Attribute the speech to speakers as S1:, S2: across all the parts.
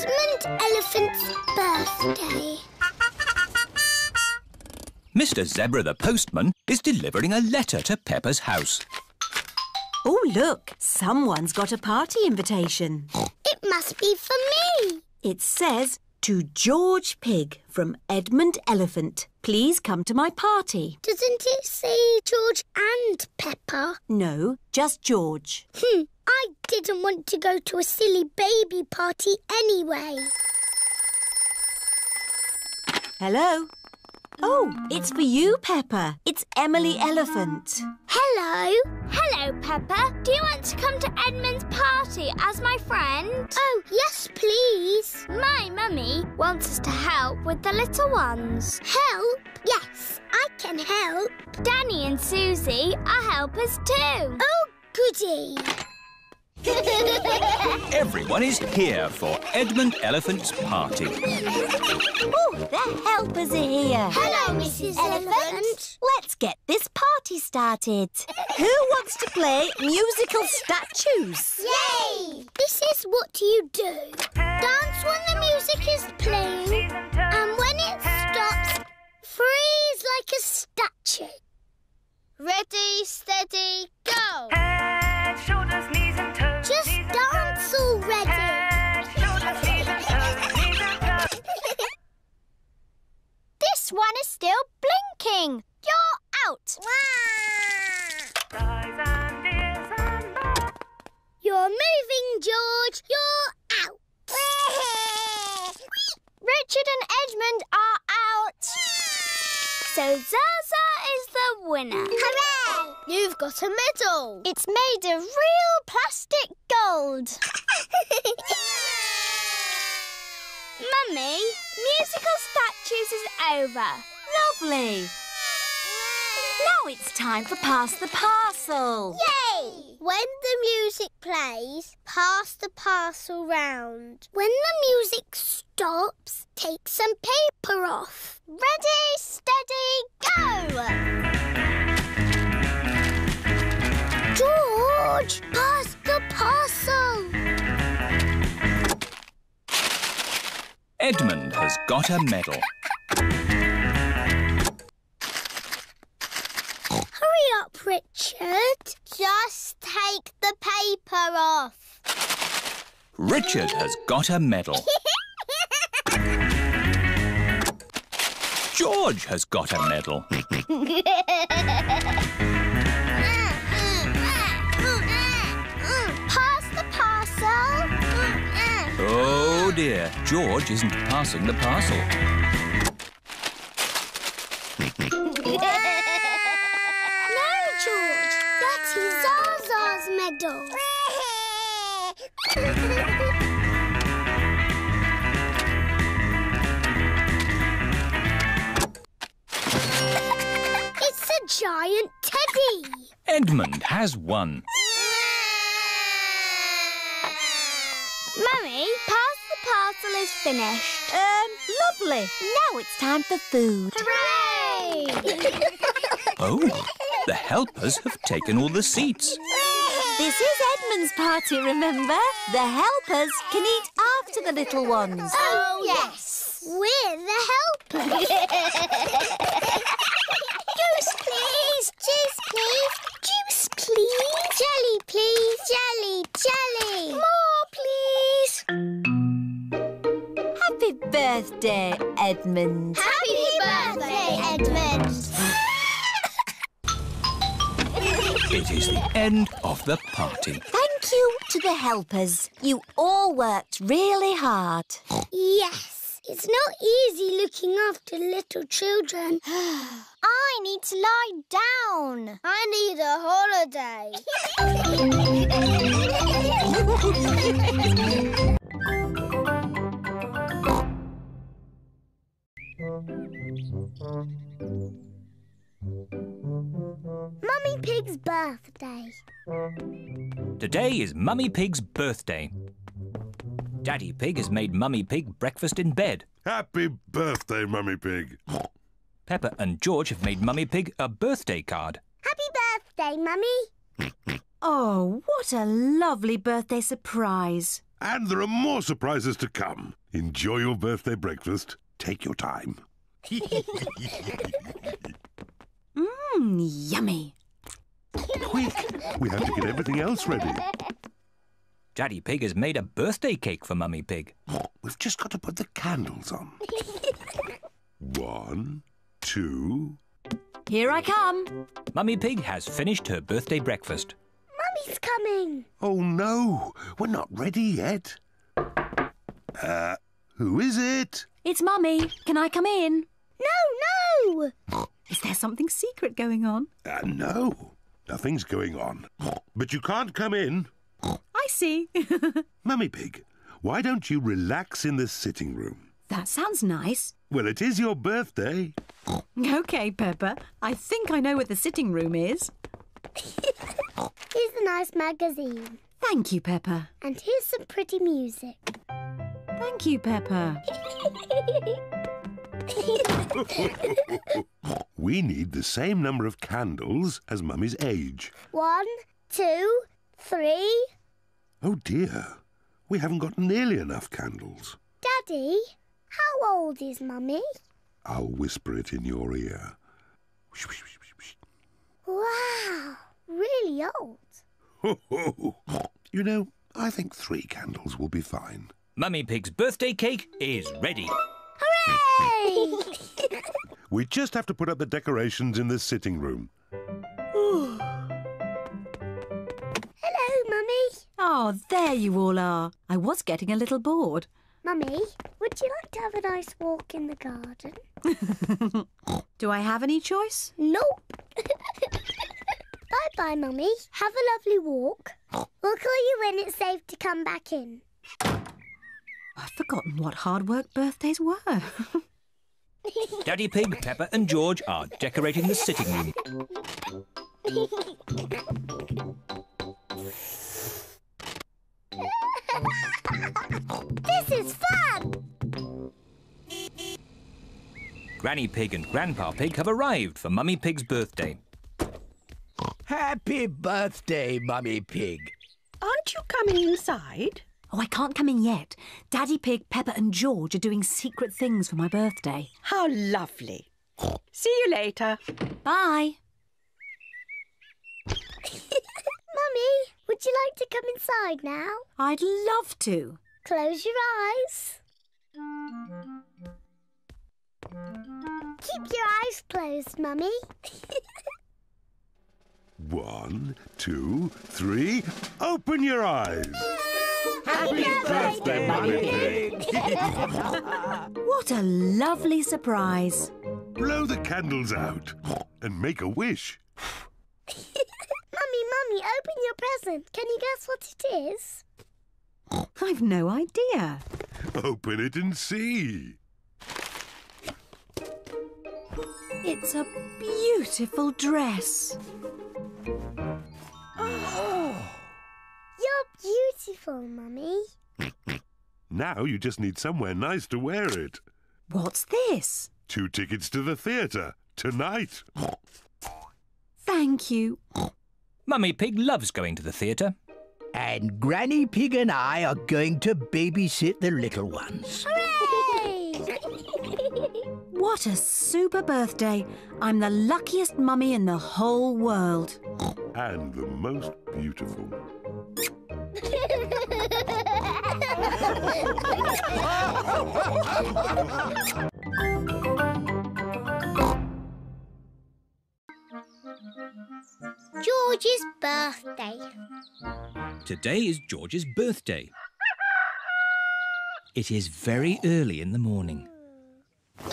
S1: Edmund Elephant's birthday.
S2: Mr Zebra the postman is delivering a letter to Peppa's house.
S3: Oh, look, someone's got a party invitation.
S1: It must be for me.
S3: It says, to George Pig from Edmund Elephant. Please come to my party.
S1: Doesn't it say George and Peppa?
S3: No, just George.
S1: Hmm, I didn't want to go to a silly baby party anyway.
S3: Hello? Oh, it's for you, Peppa. It's Emily Elephant.
S1: Hello.
S4: Hello, Peppa. Do you want to come to Edmund's party as my friend?
S1: Oh, yes, please.
S4: My mummy wants us to help with the little ones.
S1: Help? Yes, I can help.
S4: Danny and Susie are helpers too.
S1: Oh, goody.
S2: Everyone is here for Edmund Elephant's party.
S3: Oh, the helpers are here.
S1: Hello, Mrs. Elephant.
S3: Let's get this party started. Who wants to play musical statues?
S1: Yay! This is what you do. Dance when the music is playing, and when it stops, freeze like a statue.
S4: Ready, steady, go!
S5: Head, shoulders, knees
S4: This one is still blinking. You're out.
S5: Eyes and ears and mouth.
S1: You're moving, George. You're out.
S4: Richard and Edmund are out. So Zaza is the winner.
S1: Hooray!
S4: You've got a medal. It's made of real plastic gold. Mummy, musical statues is over.
S3: Lovely. Now it's time for Pass the Parcel.
S1: Yay! When the music plays, pass the parcel round. When the music stops, take some paper off.
S4: Ready, steady, go!
S1: George, pass the parcel.
S2: Edmund has got a medal.
S1: Hurry up, Richard.
S4: Just take the paper off.
S2: Richard has got a medal. George has got a medal. dear, George isn't passing the parcel.
S1: No, George. That is Zaza's medal. it's a giant teddy.
S2: Edmund has won.
S4: Mummy, pass the parcel is finished.
S3: Um, lovely. Now it's time for food.
S4: Hooray!
S2: Oh, the helpers have taken all the seats.
S3: This is Edmund's party, remember? The helpers can eat after the little ones.
S1: Oh, yes. We're the helpers. Juice, please. Juice, please. Juice, please. Jelly, please. Jelly, jelly.
S3: Birthday, Edmund.
S1: Happy birthday, Edmund.
S2: It is the end of the party.
S3: Thank you to the helpers. You all worked really hard.
S1: Yes, it's not easy looking after little children.
S4: I need to lie down.
S1: I need a holiday. Mummy Pig's birthday.
S2: Today is Mummy Pig's birthday. Daddy Pig has made Mummy Pig breakfast in bed.
S6: Happy birthday, Mummy Pig.
S2: Peppa and George have made Mummy Pig a birthday card.
S1: Happy birthday, Mummy.
S3: Oh, what a lovely birthday surprise.
S6: And there are more surprises to come. Enjoy your birthday breakfast. Take your time.
S7: Mmm, yummy.
S6: Quick, we have to get everything else ready.
S2: Daddy Pig has made a birthday cake for Mummy Pig.
S6: We've just got to put the candles on. One, two.
S7: Here I come.
S2: Mummy Pig has finished her birthday breakfast.
S1: Mummy's coming.
S6: Oh no, we're not ready yet. Uh, who is it?
S7: It's Mummy. Can I come in?
S1: No, no.
S7: Is there something secret going on?
S6: Uh, no, nothing's going on. But you can't come in.
S7: I see.
S6: Mummy Pig, why don't you relax in the sitting room?
S7: that sounds nice.
S6: Well, it is your birthday.
S7: Okay, Peppa. I think I know where the sitting room is.
S1: Here's a nice magazine.
S7: Thank you, Peppa.
S1: And here's some pretty music.
S7: Thank you, Peppa.
S6: We need the same number of candles as Mummy's age.
S1: One, two, three.
S6: Oh dear, we haven't got nearly enough candles.
S1: Daddy, how old is Mummy?
S6: I'll whisper it in your ear.
S1: Wow, really old.
S6: whoosh. Ho, ho. You know, I think three candles will be fine.
S2: Mummy Pig's birthday cake is ready.
S1: Hooray!
S6: We just have to put up the decorations in the sitting room.
S1: Hello, Mummy.
S7: Oh, there you all are. I was getting a little bored.
S1: Mummy, would you like to have a nice walk in the garden?
S7: Do I have any choice?
S1: Nope. bye bye, Mummy. Have a lovely walk. We'll call you when it's safe to come back in.
S7: I've forgotten what hard work birthdays were.
S2: Daddy Pig, Peppa, and George are decorating the sitting room.
S1: This is fun!
S2: Granny Pig and Grandpa Pig have arrived for Mummy Pig's birthday.
S8: Happy birthday, Mummy Pig.
S9: Aren't you coming inside?
S7: Oh, I can't come in yet. Daddy Pig, Peppa, and George are doing secret things for my birthday.
S9: How lovely. See you later.
S7: Bye.
S1: Mummy, would you like to come inside now?
S7: I'd love to.
S1: Close your eyes. Keep your eyes closed, Mummy.
S6: One, two, three. Open your eyes.
S1: Happy
S6: birthday, Mummy Pig.
S7: What a lovely surprise.
S6: Blow the candles out and make a wish.
S1: Mummy, Mummy, open your present. Can you guess what it is?
S7: I've no idea.
S6: Open it and see.
S7: It's a beautiful dress.
S1: You're beautiful, Mummy.
S6: Now you just need somewhere nice to wear it.
S7: What's this?
S6: Two tickets to the theatre tonight.
S7: Thank you.
S2: Mummy Pig loves going to the theatre.
S8: And Granny Pig and I are going to babysit the little ones.
S1: Hooray!
S7: What a super birthday. I'm the luckiest mummy in the whole world.
S6: And the most beautiful.
S1: George's birthday.
S2: Today is George's birthday. It is very early in the morning.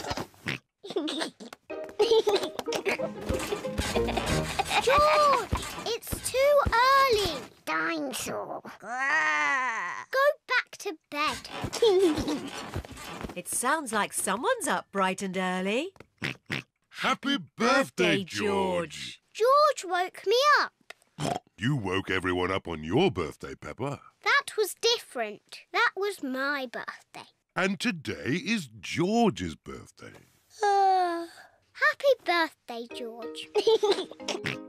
S1: George, it's too early. Dinosaur. Go back to bed.
S3: It sounds like someone's up bright and early.
S6: Happy
S3: Birthday, George.
S1: George woke me up.
S6: You woke everyone up on your birthday, Peppa.
S1: That was different. That was my birthday.
S6: And today is George's birthday.
S1: Uh, happy birthday, George.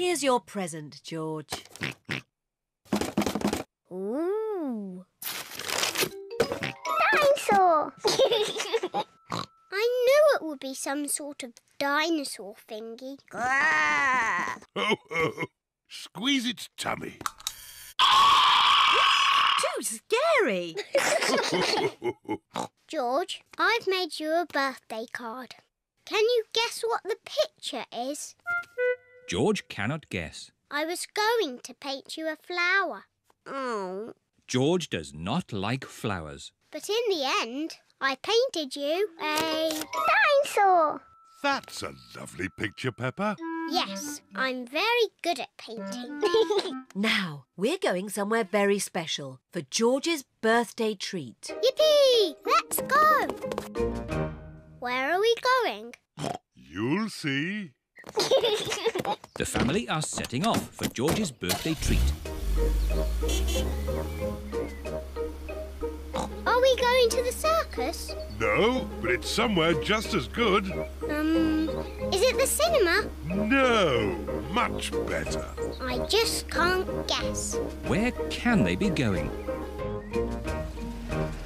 S3: Here's your present, George.
S1: Ooh. Dinosaur! I knew it would be some sort of dinosaur thingy.
S6: Ho, oh, oh, ho. Oh. Squeeze its tummy.
S3: Too scary.
S1: George, I've made you a birthday card. Can you guess what the picture is?
S2: George cannot guess.
S1: I was going to paint you a flower. Oh.
S2: George does not like flowers.
S1: But in the end, I painted you a dinosaur.
S6: That's a lovely picture, Peppa.
S1: Yes, I'm very good at painting.
S3: Now, we're going somewhere very special for George's birthday treat.
S1: Yippee! Let's go. Where are we going?
S6: You'll see.
S2: The family are setting off for George's birthday treat.
S1: Are we going to the circus?
S6: No, but it's somewhere just as good.
S1: Um, is it the cinema?
S6: No, much better.
S1: I just can't guess.
S2: Where can they be going?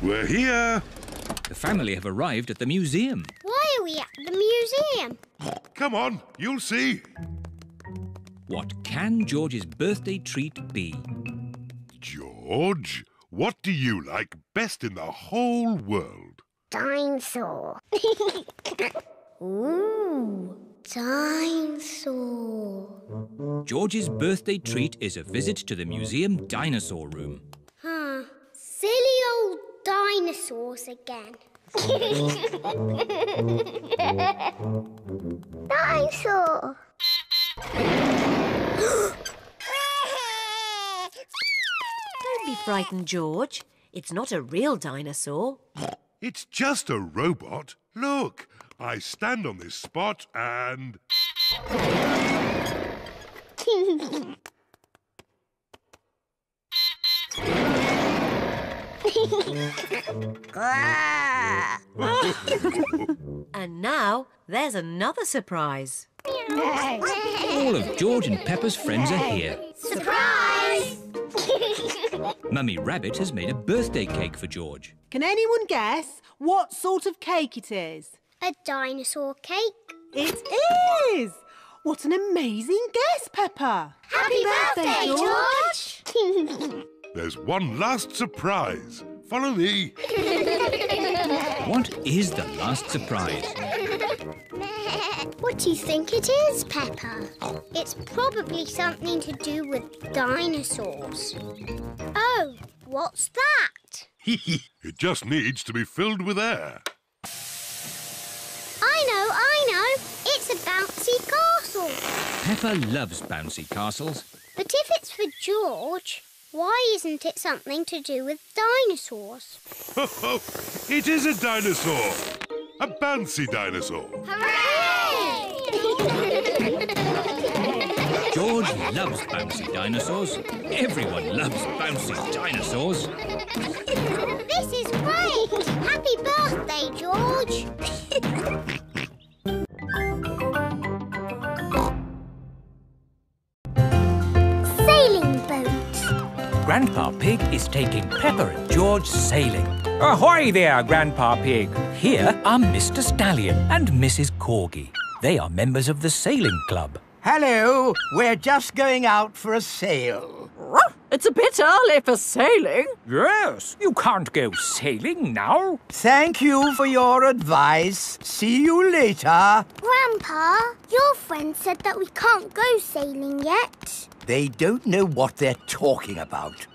S6: We're here.
S2: The family have arrived at the museum.
S1: Why are we at the museum?
S6: Come on, you'll see.
S2: What can George's birthday treat be?
S6: George, what do you like best in the whole world?
S1: Dinosaur. Ooh, dinosaur.
S2: George's birthday treat is a visit to the museum dinosaur room.
S1: Huh. Silly old dinosaurs again. Dinosaur.
S3: Don't be frightened, George. It's not a real dinosaur.
S6: It's just a robot. Look, I stand on this spot and.
S3: And now there's another surprise.
S2: All of George and Peppa's friends are here.
S1: Surprise!
S2: Mummy Rabbit has made a birthday cake for George.
S10: Can anyone guess what sort of cake it is?
S1: A dinosaur cake.
S10: It is! What an amazing guess, Peppa!
S1: Happy birthday, George!
S6: There's one last surprise. Follow me.
S2: What is the last surprise?
S1: What do you think it is, Peppa? It's probably something to do with dinosaurs. Oh, what's that?
S6: it just needs to be filled with air.
S1: I know, I know. It's a bouncy castle.
S2: Peppa loves bouncy castles.
S1: But if it's for George, why isn't it something to do with dinosaurs?
S6: it is a dinosaur. A bouncy dinosaur.
S1: Hooray!
S2: George loves bouncy dinosaurs. Everyone loves bouncy dinosaurs.
S1: this is great! Happy birthday, George!
S2: Grandpa Pig is taking Peppa and George sailing. Ahoy there, Grandpa Pig. Here are Mr. Stallion and Mrs. Corgi. They are members of the sailing club.
S8: Hello, we're just going out for a sail.
S11: It's a bit early for sailing.
S2: Yes, you can't go sailing now.
S8: Thank you for your advice. See you later.
S1: Grandpa, your friend said that we can't go sailing yet.
S8: They don't know what they're talking about.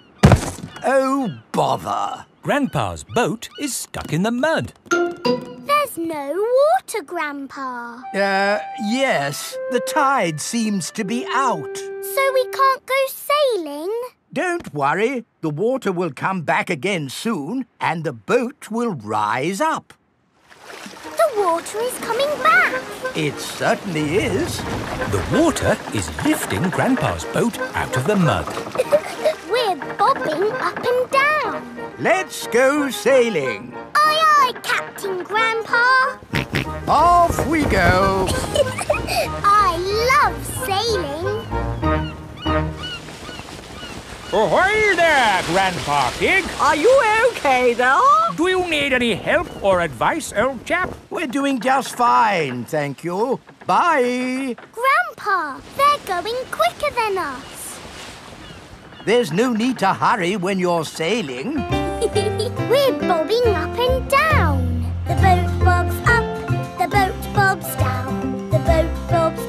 S8: Oh, bother.
S2: Grandpa's boat is stuck in the mud.
S1: There's no water, Grandpa.
S8: Uh, yes, the tide seems to be out.
S1: So we can't go sailing?
S8: Don't worry, the water will come back again soon and the boat will rise up.
S1: The water is coming back.
S8: It certainly is.
S2: The water is lifting Grandpa's boat out of the mud.
S1: We're bobbing up and down.
S8: Let's go sailing.
S1: Aye, aye, Captain Grandpa.
S8: Off we go.
S1: I love sailing.
S2: Ahoy there, Grandpa Pig.
S11: Are you okay there?
S2: Do you need any help or advice, old chap?
S8: We're doing just fine, thank you. Bye.
S1: Grandpa, they're going quicker than us.
S8: There's no need to hurry when you're sailing.
S1: We're bobbing up and down. The boat bobs up, the boat bobs down. The boat bobs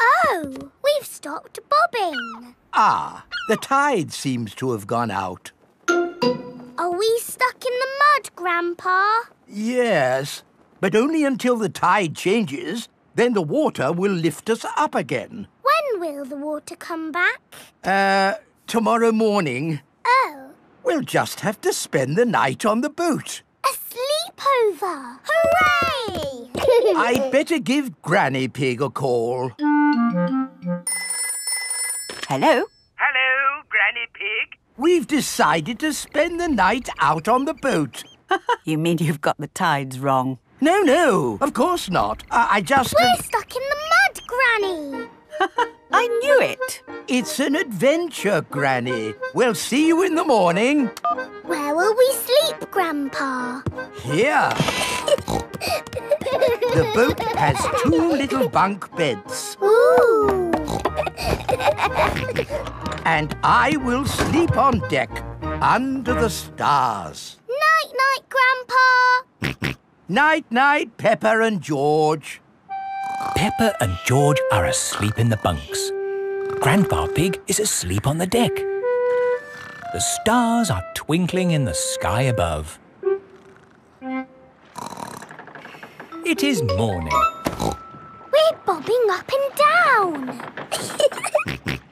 S1: Oh, we've stopped bobbing.
S8: ah, the tide seems to have gone out.
S1: Are we stuck in the mud, Grandpa?
S8: Yes, but only until the tide changes. Then the water will lift us up again.
S1: When will the water come back?
S8: Uh, tomorrow morning.
S1: Oh,
S8: We'll just have to spend the night on the boat.
S1: A sleepover! Hooray!
S8: I'd better give Granny Pig a call.
S9: Hello?
S5: Hello, Granny Pig.
S8: We've decided to spend the night out on the boat.
S9: You mean you've got the tides wrong?
S8: No, no, of course not. I, I just.
S1: We're stuck in the mud, Granny.
S9: I knew it.
S8: It's an adventure, Granny. We'll see you in the morning.
S1: Where will we sleep, Grandpa?
S8: Here. The boat has two little bunk beds,
S1: Ooh.
S8: and I will sleep on deck under the stars.
S1: night, night, Grandpa.
S8: Night, night, Peppa and George.
S2: Peppa and George are asleep in the bunks. Grandpa Pig is asleep on the deck. The stars are twinkling in the sky above. It is morning.
S1: We're bobbing up and down.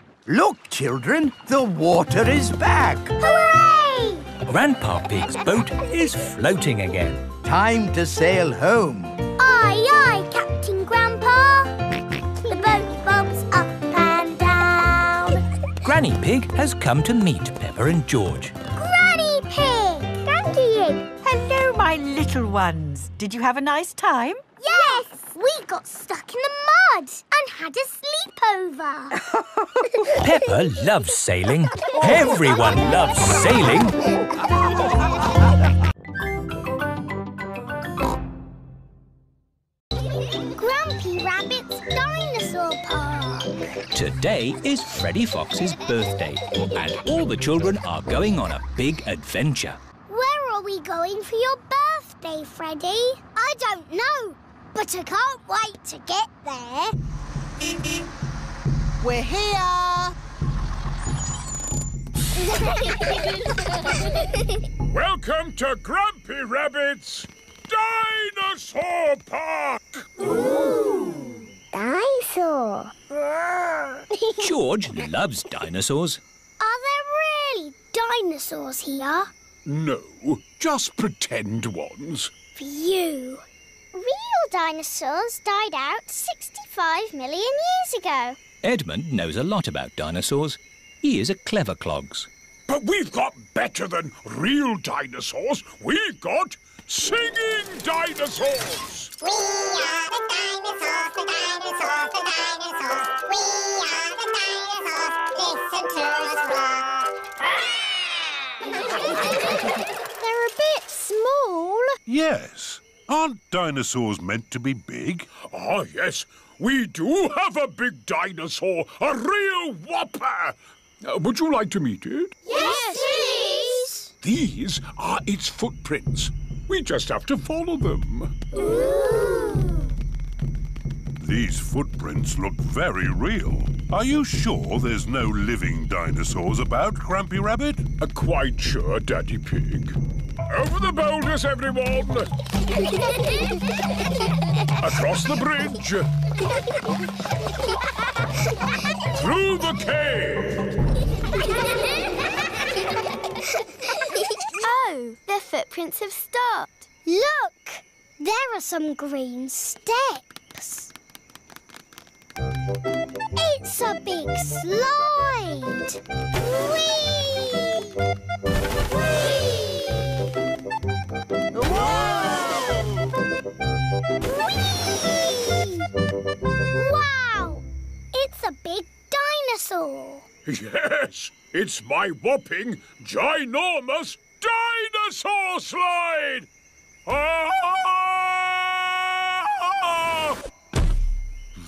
S8: Look, children, the water is back.
S1: Hooray!
S2: Grandpa Pig's boat is floating again.
S8: Time to sail home.
S1: Aye, aye, Captain Grandpa. The boat bobs up and down.
S2: Granny Pig has come to meet Peppa and George.
S1: Granny Pig! Thank you.
S9: Hello, my little ones. Did you have a nice time?
S1: Yes! We got stuck in the mud and had a sleepover.
S2: Peppa loves sailing. Everyone loves sailing.
S1: Dinosaur Park.
S2: Today is Freddy Fox's birthday, and all the children are going on a big adventure.
S1: Where are we going for your birthday, Freddy? I don't know, but I can't wait to get there.
S10: We're here.
S12: Welcome to Grampy Rabbit's Dinosaur Park!
S1: Dinosaur.
S2: George loves dinosaurs.
S1: Are there really dinosaurs here?
S12: No, just pretend ones.
S1: For you. Real dinosaurs died out 65 million years ago.
S2: Edmund knows a lot about dinosaurs. He is a clever clogs.
S12: But we've got better than real dinosaurs. We've got singing dinosaurs.
S1: We are the dinosaurs, the dinosaurs, the dinosaurs. We are the dinosaurs. Listen to us roar. They're a bit small.
S6: Yes. Aren't dinosaurs meant to be big?
S12: Ah, yes, we do have a big dinosaur, a real whopper. Uh, would you like to meet it?
S1: Yes, please.
S12: These are its footprints. We just have to follow them.
S6: These footprints look very real. Are you sure there's no living dinosaurs about, Grampy Rabbit?
S12: Uh, quite sure, Daddy Pig. Over the boulders! everyone! Across the bridge! Through the cave!
S4: The footprints have stopped.
S1: Look! There are some green steps. It's a big slide! Whee! Whee! Wow! It's a big dinosaur!
S12: Yes, it's my whopping, ginormous dinosaur slide! Ah!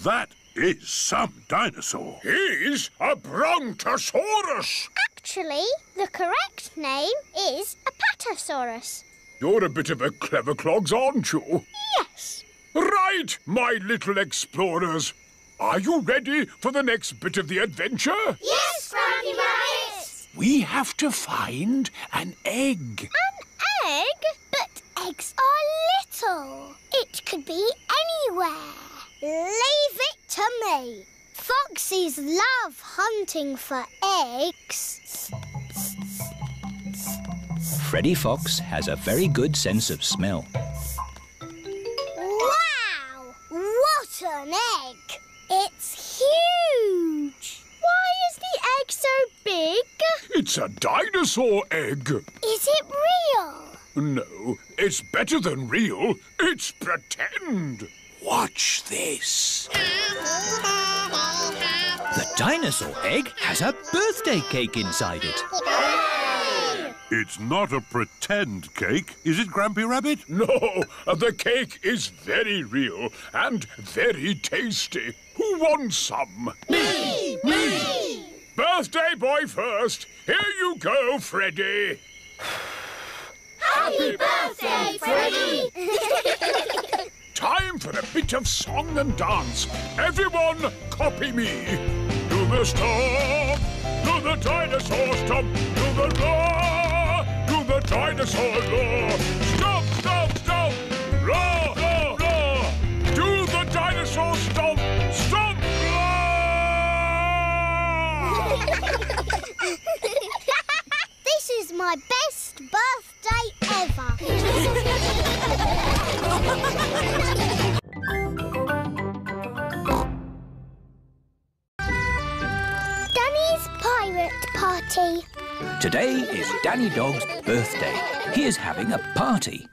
S6: That is some dinosaur.
S12: He's a Brontosaurus!
S1: Actually, the correct name is Apatosaurus.
S12: You're a bit of a clever clogs, aren't you?
S1: Yes.
S12: Right, my little explorers. Are you ready for the next bit of the adventure?
S1: Yes, Grampy Rabbit!
S12: We have to find an egg.
S1: An egg? But eggs are little. It could be anywhere. Leave it to me. Foxes love hunting for eggs.
S2: Freddy Fox has a very good sense of smell.
S1: Wow! What an egg! It's huge!
S4: Why is the egg so big?
S12: It's a dinosaur egg.
S1: Is it real?
S12: No, it's better than real. It's pretend. Watch this.
S2: The dinosaur egg has a birthday cake inside it.
S6: It's not a pretend cake, is it, Grampy Rabbit?
S12: No, the cake is very real and very tasty. Who wants some?
S1: Me! Me!
S12: Birthday boy first. Here you go, Freddy.
S1: Happy birthday, Freddy!
S12: Time for a bit of song and dance. Everyone, copy me. Do the stomp, do the dinosaur stomp, do the roar, do the dinosaur roar.
S1: Is my best birthday ever. Danny's Pirate Party.
S2: Today is Danny Dog's birthday. He is having a party.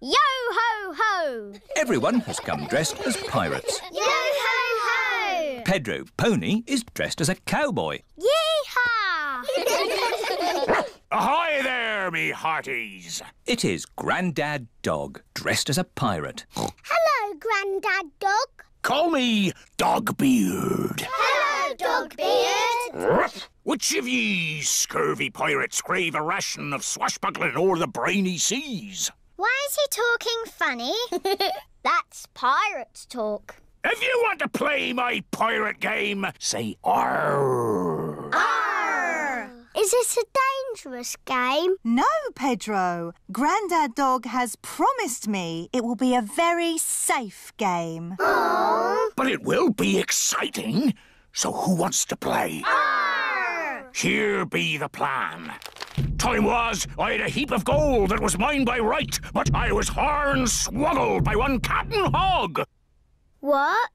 S4: Yo ho ho!
S2: Everyone has come dressed as pirates.
S4: Yo ho ho!
S2: Pedro Pony is dressed as a cowboy.
S12: Ahoy there, me hearties.
S2: It is Grandad Dog dressed as a pirate.
S1: Hello, Grandad Dog.
S13: Call me Dogbeard.
S1: Hello, Dogbeard.
S13: Which of ye scurvy pirates crave a ration of swashbuckling o'er the briny seas?
S1: Why is he talking funny?
S4: That's pirate talk.
S13: If you want to play my pirate game, say arr.
S1: Arr! Is this a dangerous game?
S7: No, Pedro. Grandad Dog has promised me it will be a very safe game.
S1: Aww.
S13: But it will be exciting. So who wants to play?
S1: Arr!
S13: Here be the plan. Time was I had a heap of gold that was mine by right, but I was horn swoggled by one Captain Hog.
S4: What?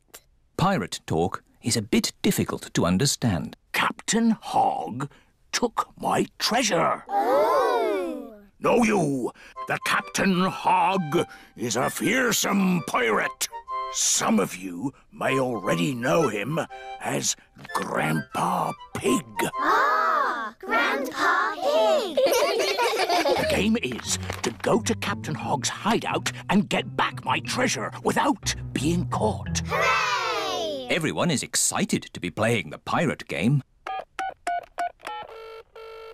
S2: Pirate talk is a bit difficult to understand.
S13: Captain Hog took my treasure.
S1: Oh.
S13: Know you the Captain Hog is a fearsome pirate? Some of you may already know him as Grandpa Pig.
S1: Ah, Grandpa Pig.
S13: The game is to go to Captain Hog's hideout and get back my treasure without being caught.
S1: Hooray!
S2: Everyone is excited to be playing the pirate game.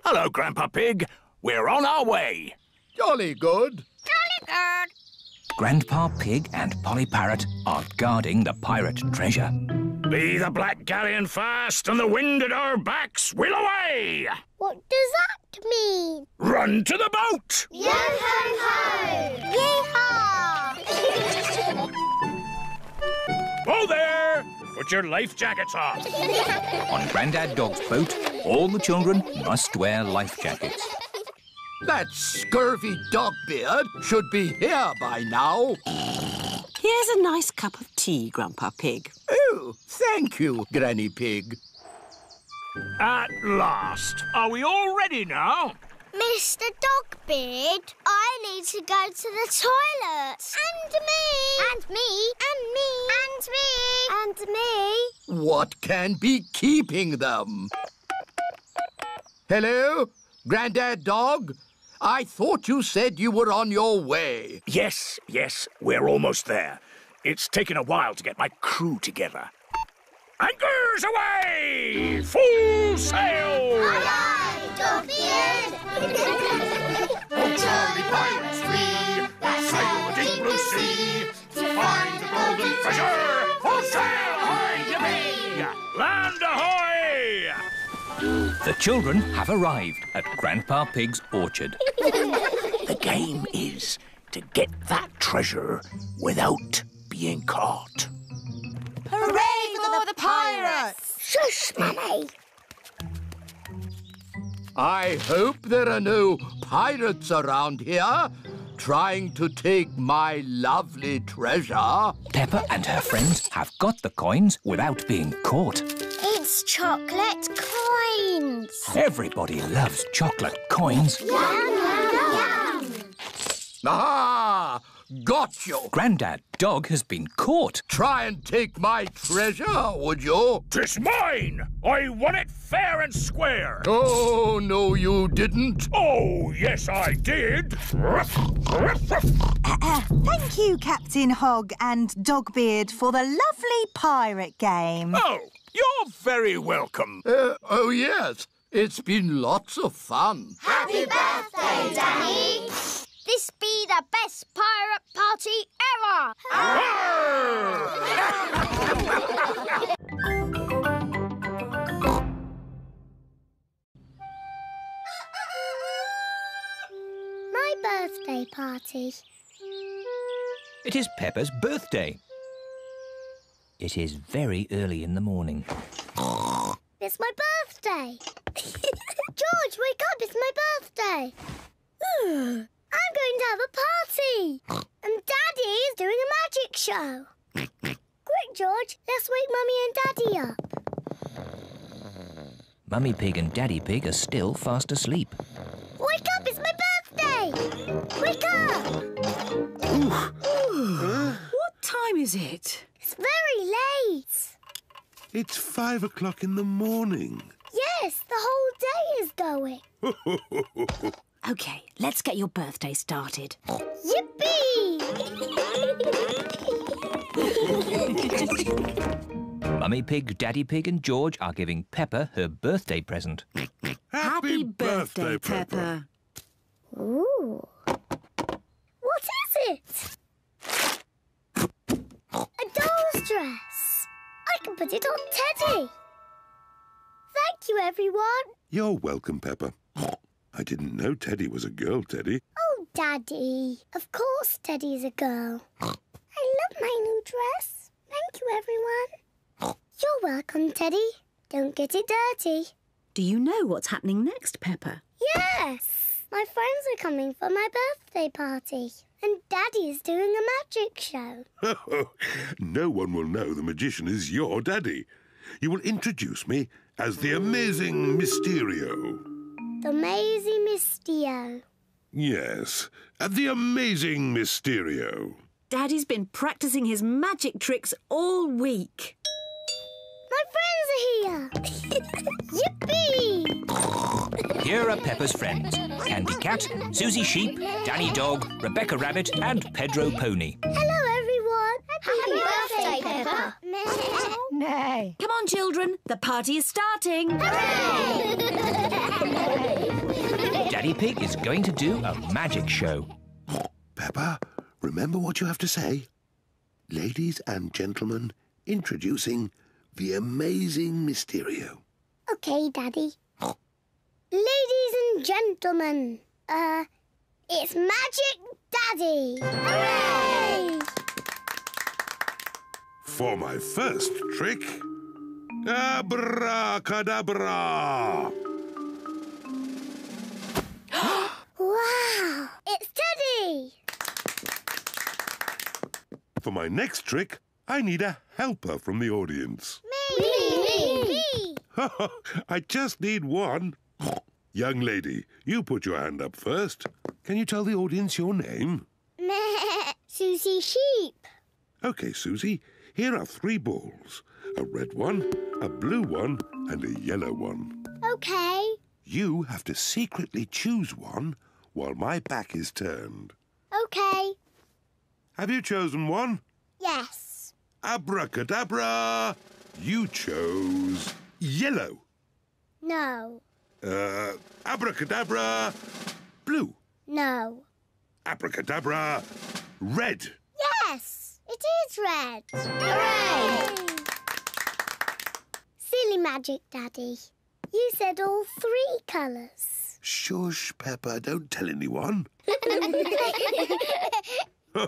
S13: Hello, Grandpa Pig. We're on our way.
S8: Jolly good.
S4: Jolly good.
S2: Grandpa Pig and Polly Parrot are guarding the pirate treasure.
S13: Be the black galleon fast and the wind at our backs, we'll away!
S1: What does that mean?
S13: Run to the boat!
S1: Yo ho ho! Yeehaw!
S13: Oh there! Put your life jackets on.
S2: On Grandad Dog's boat, all the children must wear life jackets.
S8: That scurvy Dogbeard should be here by now.
S14: Here's a nice cup of tea, Grandpa Pig.
S8: Oh, thank you, Granny Pig.
S13: At last. Are we all ready now?
S1: Mr. Dogbeard, I need to go to the toilet. And me. And me. And me. And me. And me.
S8: What can be keeping them? Hello, Grandad Dog? I thought you said you were on your way.
S13: Yes, yes, we're almost there. It's taken a while to get my crew together. Anchors away! Full sail!
S1: Aye, Dogbeard.
S13: Oh, Charlie pirates we that sail the deep blue sea to find the golden treasure. Full sail, ahoy, yippee! Land ahoy!
S2: The children have arrived at Grandpa Pig's orchard.
S13: The game is to get that treasure without being caught.
S4: Hooray for the pirates!
S1: Shush, Mummy.
S8: I hope there are no pirates around here trying to take my lovely treasure.
S2: Peppa and her friends have got the coins without being caught.
S1: It's chocolate coins.
S2: Everybody loves chocolate coins.
S1: Yum, yum, yum.
S8: Ah, got you.
S2: Grandad Dog has been caught.
S8: Try and take my treasure, would you?
S13: Tis mine! I won it fair and square!
S8: Oh, no, you didn't.
S13: Oh, yes, I did! Ruff, ruff, ruff.
S15: Uh, thank you, Captain Hog and Dogbeard, for the lovely pirate game.
S13: Oh, you're very welcome.
S8: Uh, oh, yes. It's been lots of fun.
S1: Happy birthday, Danny. This be the best pirate party ever. My birthday party.
S2: It is Peppa's birthday. It is very early in the morning.
S1: It's my birthday. George, wake up, it's my birthday. Hmm. I'm going to have a party. And Daddy is doing a magic show. Quick, George, let's wake Mummy and Daddy up.
S2: Mummy Pig and Daddy Pig are still fast asleep.
S1: Wake up, it's my birthday. Wake up.
S14: What time is it?
S1: It's very late.
S6: It's five o'clock in the morning.
S1: Yes, the whole day is going.
S7: OK, let's get your birthday started.
S1: Yippee!
S2: Mummy Pig, Daddy Pig and George are giving Peppa her birthday present.
S6: Happy,
S14: birthday, Peppa.
S1: Ooh. What is it? A doll's dress. I can put it on Teddy. Thank you, everyone.
S6: You're welcome, Pepper. I didn't know Teddy was a girl, Teddy.
S1: Oh, Daddy. Of course Teddy's a girl. I love my new dress. Thank you, everyone. You're welcome, Teddy. Don't get it dirty.
S7: Do you know what's happening next, Peppa?
S1: Yes. My friends are coming for my birthday party. And Daddy is doing a magic show.
S6: no one will know the magician is your daddy. You will introduce me as the amazing Mysterio.
S1: The Maisie Mistio.
S6: Yes, uh, the amazing Mysterio.
S7: Daddy's been practicing his magic tricks all week.
S1: My friends are here. Yippee!
S2: Here are Peppa's friends Candy Cat, Susie Sheep, Danny Dog, Rebecca Rabbit, and Pedro Pony.
S1: Hello, everyone. Happy, birthday, Peppa.
S7: Nay. Come on, children. The party is starting.
S2: Daddy Pig is going to do a magic show.
S6: Peppa, remember what you have to say. Ladies and gentlemen, introducing the amazing Mysterio.
S1: Okay, Daddy. Ladies and gentlemen, uh, it's Magic Daddy! Hooray!
S6: For my first trick, abracadabra.
S1: Wow! It's Teddy!
S6: For my next trick, I need a helper from the audience.
S1: Me! Me! Me! me.
S6: I just need one. Young lady, you put your hand up first. Can you tell the audience your name?
S1: Susie Sheep!
S6: Okay, Susie, here are three balls a red one, a blue one, and a yellow one.
S1: Okay.
S6: You have to secretly choose one while my back is turned.
S1: Okay.
S6: Have you chosen one?
S1: Yes.
S6: Abracadabra! You chose yellow.
S1: No.
S6: Uh, abracadabra, blue.
S1: No.
S6: Abracadabra, red.
S1: Yes! It is red! Hooray! Silly Magic Daddy. You said all three colours.
S6: Shush, Peppa, don't tell anyone.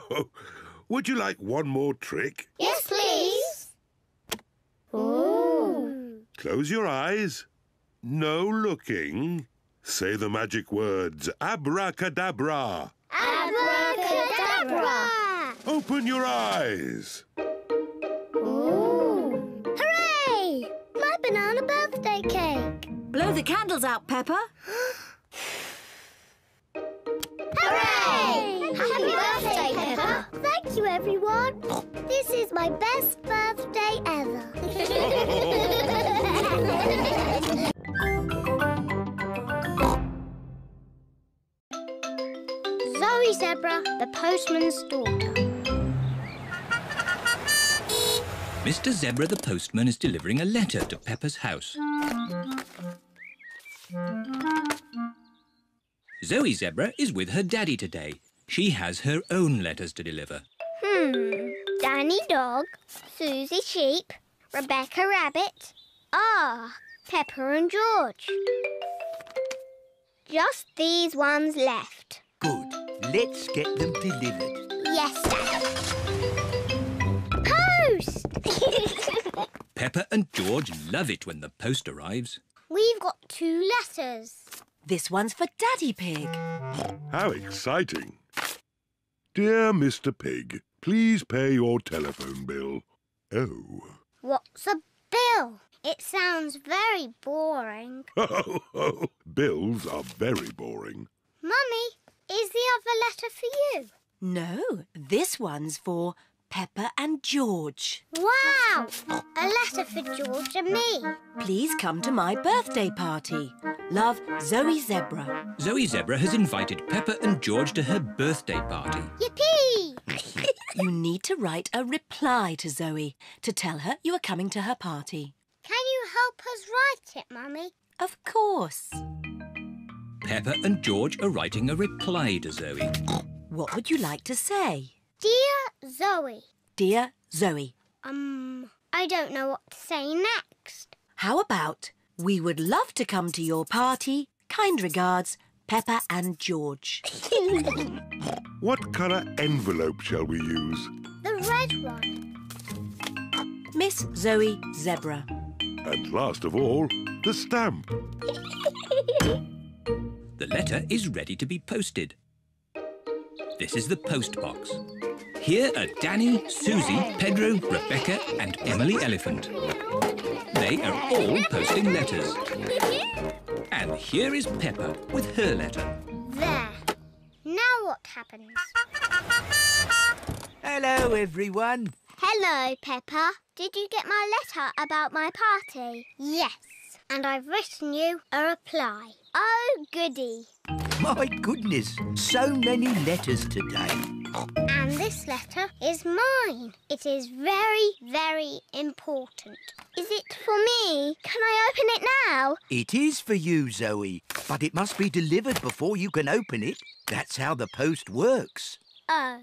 S6: Would you like one more trick?
S1: yes, please. Ooh.
S6: Close your eyes. No looking. Say the magic words abracadabra.
S1: Abracadabra!
S6: Open your eyes.
S1: Ooh. Hooray! My banana birthday cake.
S7: Blow the candles out, Peppa.
S1: Hooray! Happy birthday, Peppa. Thank you, everyone. This is my best birthday ever. Zoe Zebra, the postman's daughter.
S2: Mr. Zebra the postman is delivering a letter to Peppa's house. Zoe Zebra is with her daddy today. She has her own letters to deliver.
S1: Hmm. Danny Dog, Susie Sheep, Rebecca Rabbit. Ah, Peppa and George. Just these ones left.
S8: Good. Let's get them delivered.
S1: Yes, Dad. Post!
S2: Peppa and George love it when the post arrives.
S1: We've got two letters.
S3: This one's for Daddy Pig.
S6: How exciting. Dear Mr. Pig, please pay your telephone bill. Oh.
S1: What's a bill? It sounds very boring.
S6: Oh, oh, bills are very boring.
S1: Mummy, is the other letter for you?
S3: No, this one's for Peppa and George.
S1: Wow! A letter for George and me.
S3: Please come to my birthday party. Love, Zoe Zebra.
S2: Zoe Zebra has invited Peppa and George to her birthday party.
S1: Yippee!
S3: You need to write a reply to Zoe to tell her you are coming to her party.
S1: Can you help us write it, Mummy?
S3: Of course.
S2: Peppa and George are writing a reply to Zoe.
S3: What would you like to say?
S1: Dear Zoe.
S3: Dear Zoe,
S1: Um, I don't know what to say next.
S3: how about we would love to come to your party? Kind regards, Peppa and George.
S6: What colour envelope shall we use?
S1: The red one.
S3: Miss Zoe Zebra.
S6: And last of all, the stamp.
S2: The letter is ready to be posted. This is the post box. Here are Danny, Susie, Pedro, Rebecca and Emily Elephant. They are all posting letters. And here is Peppa with her letter.
S1: There. Now what happens?
S8: Hello, everyone.
S1: Hello, Peppa. Did you get my letter about my party? Yes. And I've written you a reply. Oh, goody.
S8: My goodness, so many letters today.
S1: And this letter is mine. It is very, very important. Is it for me? Can I open it now?
S8: It is for you, Zoe, but it must be delivered before you can open it. That's how the post works.
S1: Oh.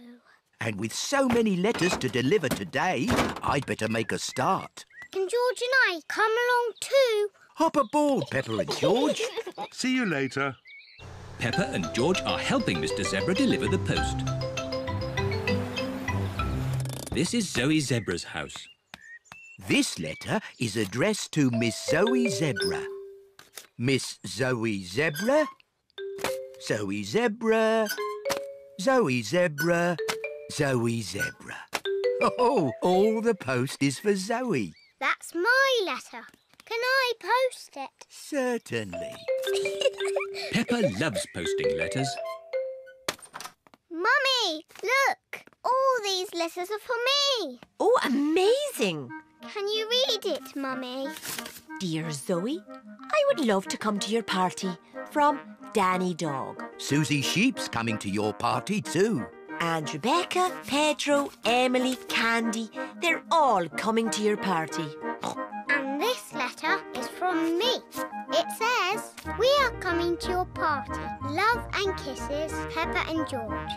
S8: And with so many letters to deliver today, I'd better make a start.
S1: Can George and I come along too?
S8: Hop aboard, Peppa and George.
S6: See you later.
S2: Peppa and George are helping Mr Zebra deliver the post. This is Zoe Zebra's house.
S8: This letter is addressed to Miss Zoe Zebra. Miss Zoe Zebra, Zoe Zebra, Zoe Zebra, Zoe Zebra. Oh, all the post is for Zoe.
S1: That's my letter. Can I post it?
S8: Certainly.
S2: Peppa loves posting letters.
S1: Mummy, look! All these letters are for me.
S3: Oh, amazing!
S1: Can you read it, Mummy?
S3: Dear Zoe, I would love to come to your party. From Danny Dog.
S8: Susie Sheep's coming to your party too.
S3: And Rebecca, Pedro, Emily, Candy, they're all coming to your party.
S1: And this letter is from me. It says, We are coming to your party. Love and kisses, Peppa and George.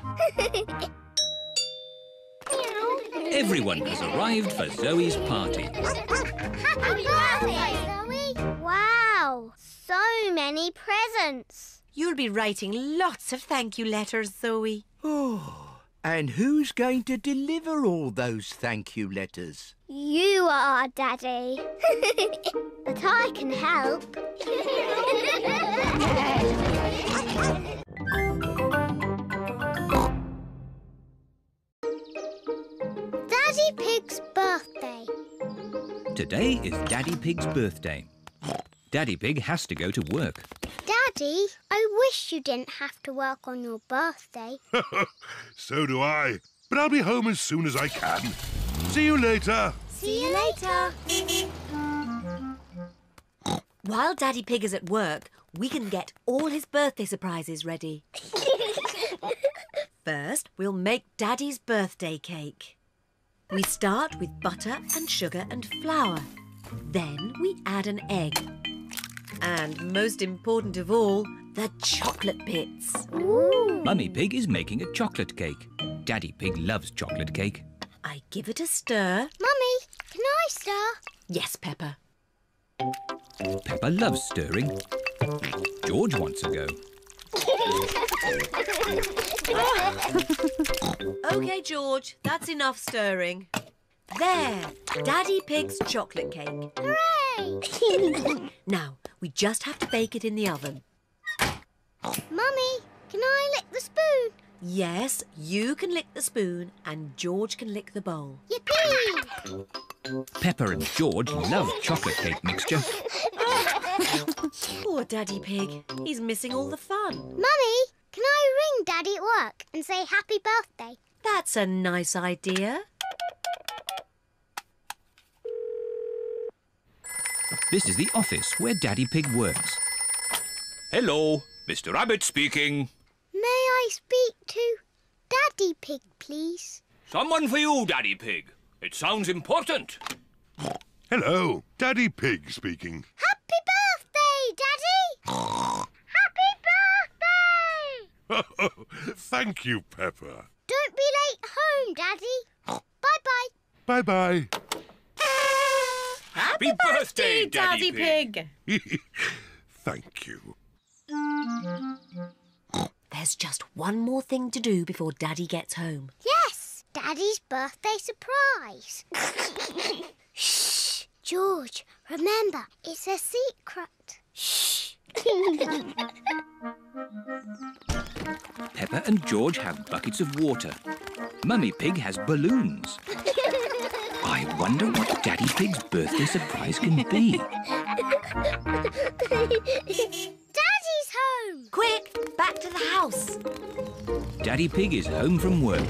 S2: Everyone has arrived for Zoe's party.
S1: Happy birthday, Zoe! Wow, so many presents.
S3: You'll be writing lots of thank you letters, Zoe.
S8: Oh, and who's going to deliver all those thank you letters?
S1: You are, Daddy. but I can help. Daddy Pig's birthday.
S2: Today is Daddy Pig's birthday. Daddy Pig has to go to work.
S1: Daddy, I wish you didn't have to work on your birthday.
S6: so do I. But I'll be home as soon as I can. See you later.
S1: See you later.
S3: While Daddy Pig is at work, we can get all his birthday surprises ready. First, we'll make Daddy's birthday cake. We start with butter and sugar and flour. Then we add an egg. And most important of all, the chocolate bits.
S2: Mummy Pig is making a chocolate cake. Daddy Pig loves chocolate cake.
S3: I give it a stir.
S1: Mummy, can I stir?
S3: Yes, Peppa.
S2: Peppa loves stirring. George wants a go.
S3: OK, George, that's enough stirring. There, Daddy Pig's chocolate cake.
S1: Hooray!
S3: Now, we just have to bake it in the oven.
S1: Mummy, can I lick the spoon?
S3: Yes, you can lick the spoon and George can lick the bowl.
S1: Yippee!
S2: Peppa and George love chocolate cake mixture.
S3: Poor Daddy Pig. He's missing all the fun.
S1: Mummy, can I ring Daddy at work and say happy birthday?
S3: That's a nice idea.
S2: This is the office where Daddy Pig works.
S12: Hello, Mr. Rabbit speaking.
S1: May I speak to Daddy Pig, please?
S12: Someone for you, Daddy Pig. It sounds important.
S6: Hello, Daddy Pig speaking.
S1: Happy birthday, Daddy! happy birthday!
S6: Thank you, Peppa.
S1: Don't be late home, Daddy. Bye-bye.
S6: Bye-bye.
S12: Happy birthday, Daddy Pig.
S6: Thank you.
S3: There's just one more thing to do before Daddy gets home.
S1: Yes, Daddy's birthday surprise. Shh, George, remember, it's a secret. Shh.
S2: Peppa and George have buckets of water. Mummy Pig has balloons. I wonder what Daddy Pig's birthday surprise can be.
S1: Daddy's home.
S3: Quick, back to the house.
S2: Daddy Pig is home from work.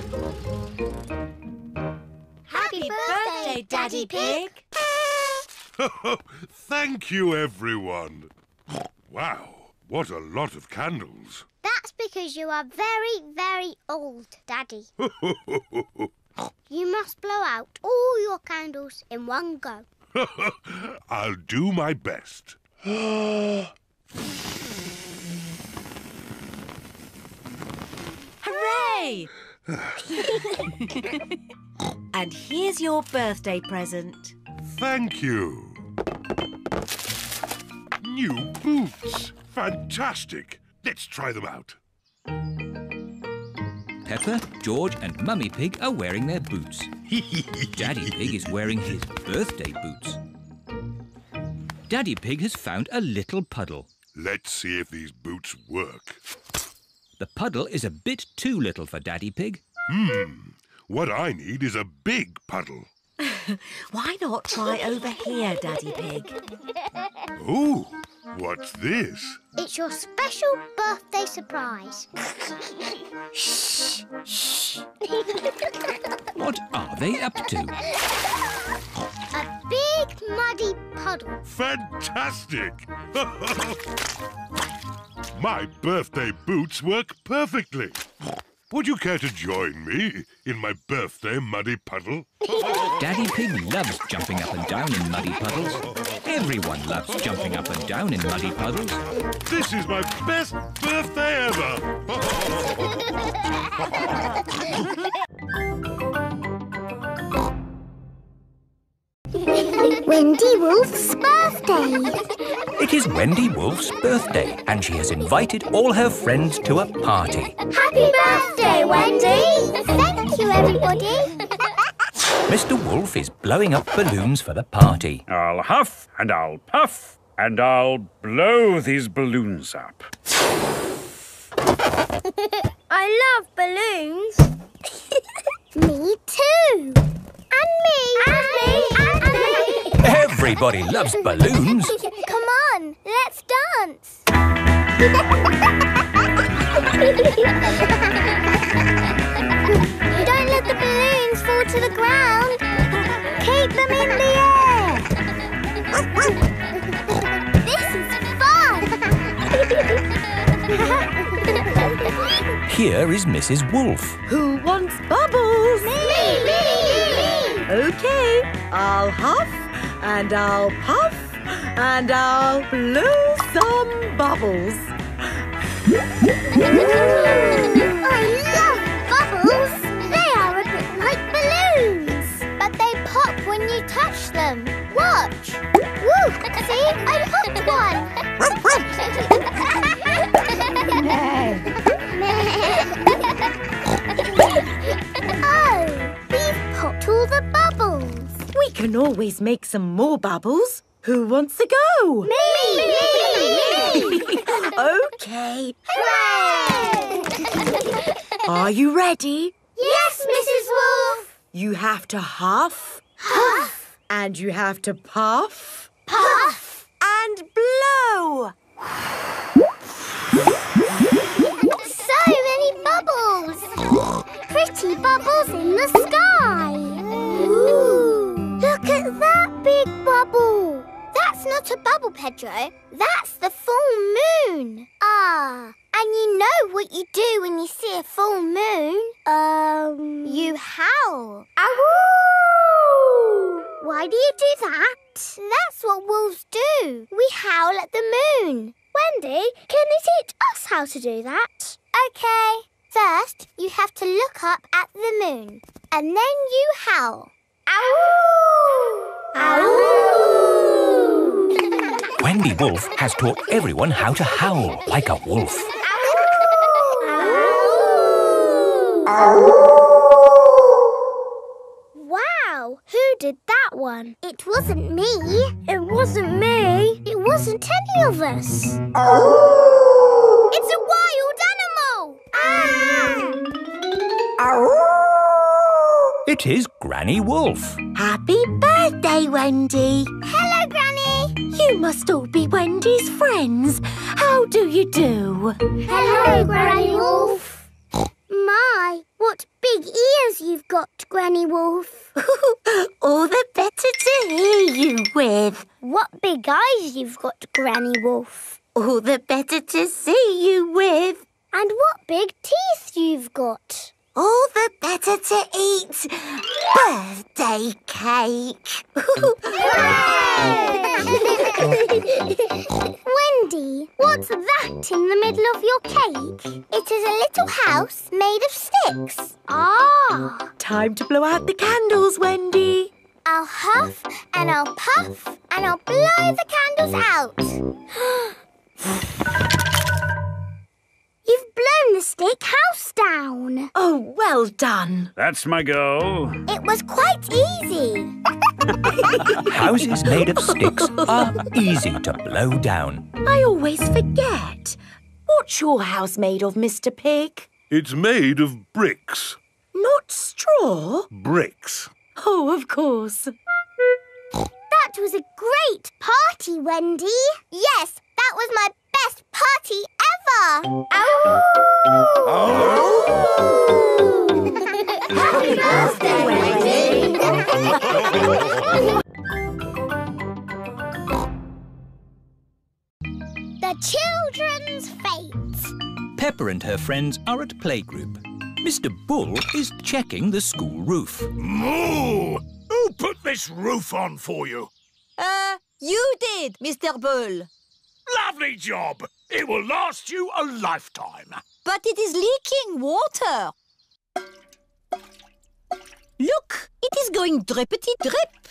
S1: Happy,
S3: birthday, Daddy Pig.
S6: Thank you, everyone. Wow, what a lot of candles.
S1: That's because you are very, very old, Daddy. You must blow out all your candles in one go.
S6: I'll do my best.
S3: Hooray! and here's your birthday present.
S6: Thank you. New boots. Fantastic! Let's try them out.
S2: Peppa, George and Mummy Pig are wearing their boots. Daddy Pig is wearing his birthday boots. Daddy Pig has found a little puddle.
S6: Let's see if these boots work.
S2: The puddle is a bit too little for Daddy Pig.
S6: Hmm. What I need is a big puddle.
S3: Why not try over here, Daddy Pig?
S6: Ooh, what's this?
S1: It's your special birthday surprise. Shh, shh.
S2: What are they up to?
S1: A big muddy puddle.
S6: Fantastic! My birthday boots work perfectly. Would you care to join me in my birthday muddy puddle?
S2: Daddy Pig loves jumping up and down in muddy puddles. Everyone loves jumping up and down in muddy puddles.
S6: This is my best birthday ever!
S1: Wendy Wolf's birthday.
S2: It is Wendy Wolf's birthday and she has invited all her friends to a party.
S1: Happy birthday, Wendy. Thank you, everybody.
S2: Mr Wolf is blowing up balloons for the party.
S12: I'll huff and I'll puff and I'll blow these balloons up.
S1: I love balloons. me too. And me. And me. And me.
S2: Everybody loves balloons.
S1: Come on, let's dance. Don't let the balloons fall to the ground. Keep them in the air. this is fun.
S2: Here is Mrs Wolf.
S9: Who wants bubbles?
S1: me, me, me.
S9: Okay, I'll huff and I'll puff and I'll blow some bubbles.
S1: I love bubbles. They are a bit like balloons. But they pop when you touch them. Watch. Woo! See? I popped one. oh, we've popped all the bubbles.
S9: We can always make some more bubbles. Who wants to go?
S1: Me! Me! me.
S9: okay.
S1: Hooray!
S9: Are you ready?
S1: yes, Mrs. Wolf.
S9: You have to huff
S1: Huff!
S9: and you have to puff
S1: Puff!
S9: and blow.
S1: So many bubbles! Pretty bubbles in the sky! Look at that big bubble! That's not a bubble, Pedro. That's the full moon. Ah, and you know what you do when you see a full moon? Um... You howl. Ow! Why do you do that? That's what wolves do. We howl at the moon. Wendy, can you teach us how to do that? Okay. First, you have to look up at the moon. And then you howl. Ow! Ow!
S2: Wendy Wolf has taught everyone how to howl like a wolf.
S1: Wow, who did that one? It wasn't me. It wasn't me. It wasn't any of us.
S2: It is Granny Wolf.
S7: Happy birthday, Wendy.
S1: Hello, Granny.
S7: You must all be Wendy's friends. How do you do?
S1: Hello, Granny Wolf. My, what big ears you've got, Granny Wolf.
S7: all the better to hear you with.
S1: What big eyes you've got, Granny Wolf.
S7: All the better to see you with.
S1: And what big teeth you've got.
S7: All the better to eat birthday cake.
S1: Wendy, what's that in the middle of your cake? It is a little house made of sticks. Ah.
S9: Time to blow out the candles, Wendy.
S1: I'll huff and I'll puff and I'll blow the candles out. A stick house down.
S3: Oh, well done.
S13: That's my goal.
S1: It was quite easy.
S2: Houses made of sticks are easy to blow down.
S3: I always forget. What's your house made of, Mr. Pig?
S6: It's made of bricks.
S3: Not straw?
S6: Bricks.
S3: Oh, of course.
S1: That was a great party, Wendy. Yes, that was my best party ever. Happy birthday, Wendy! the children's fete.
S2: Peppa and her friends are at playgroup. Mr. Bull is checking the school roof.
S13: Moo! Who put this roof on for you?
S7: Uh, you did, Mr. Bull.
S13: Lovely job. It will last you a lifetime.
S7: But it is leaking water. Look, it is going drippity drip.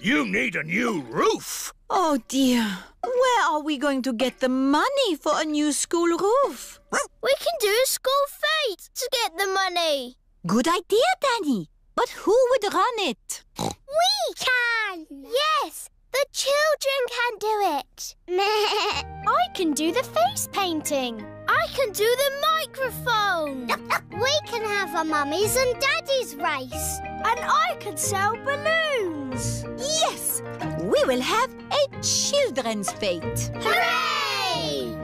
S13: You need a new roof.
S7: Oh dear. Where are we going to get the money for a new school roof?
S4: We can do a school fete to get the money.
S7: Good idea, Danny. But who would run it?
S1: We can. Yes, the children can do it.
S4: I can do the face painting. I can do the microphone.
S1: we can have a mummies and daddies race.
S4: And I can sell balloons.
S7: Yes, we will have a children's fete.
S1: Hooray!